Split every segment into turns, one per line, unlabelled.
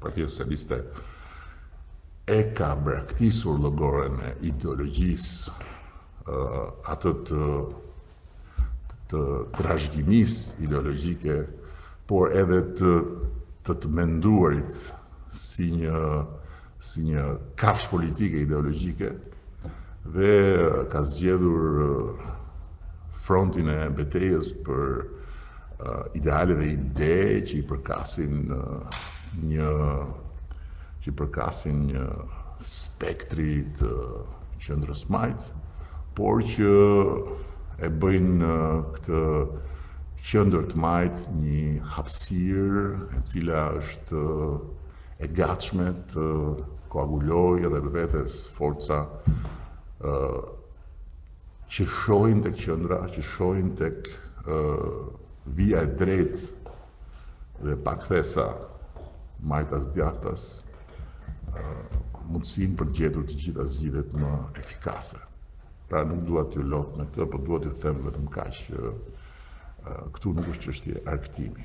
Partia Socialiste e ka braktisur llogoren e ideologjisë atë të trashëgimisë ideologjike, por edhe të të menduarit si një si një kafshë politike ideologjike dhe ka zgjedhur frontin e betejës për ideale dhe ide që i përkasin një që i përkasin një spektri të qendrës së majtë, por që e bëjnë këtë qendër të majtë një hapësirë e cila është e gatshme të koagulojë rreth vetes forca që shohin tek qendra, që shohin tek vija e drejtë dhe pa kthesa majtas djathtas mundësinë për të gjetur të gjitha zgjidhjet më efikase. Pra nuk dua t'ju lodh me këtë, për po dua t'ju them vetëm kaq që këtu nuk është çështje artimi.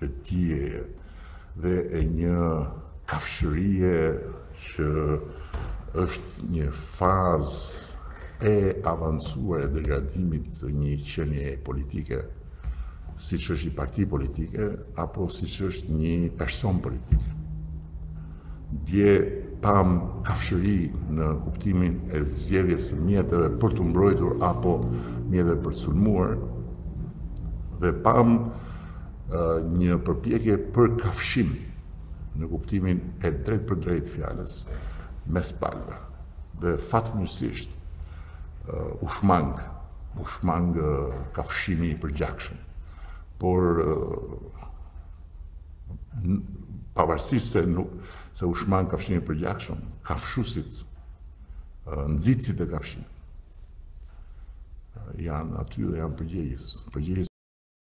dhe dije dhe e një kafshërie që është një fazë e avancuar e degradimit të një qenie politike, siç është një parti politike, apo siç është një person politik. Dje pamë kafshëri në kuptimin e zgjedhjes së mjeteve për t'u mbrojtur apo mjeteve për të sulmuar, dhe pamë një përpjekje për kafshim në kuptimin e drejtpërdrejtë të fjalës mes palëve dhe fatmirësisht u shmang u shmang kafshimi i përgjakshëm por pavarësisht se nuk se u shmang kafshimi i përgjakshëm kafshuesit nxitësit e kafshimit janë aty dhe janë përgjegjës përgjegjës